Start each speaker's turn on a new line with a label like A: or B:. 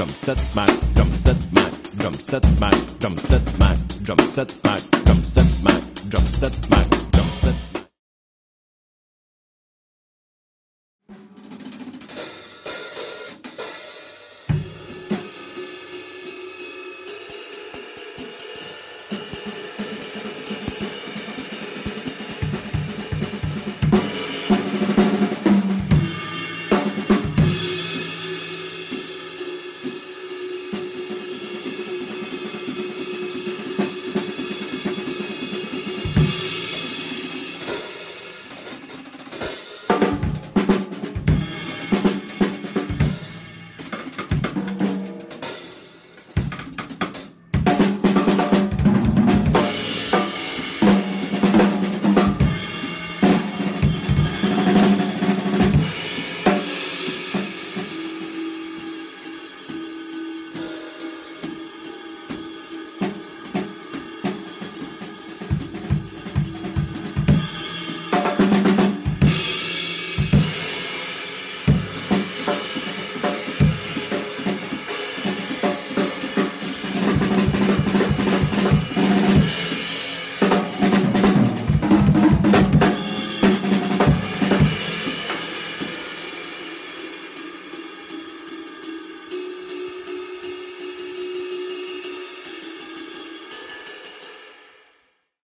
A: drum set Mag, drum set Mag, drum set Mag, drum set Mag, drum set Mag, drum set Mag, drum set Mag.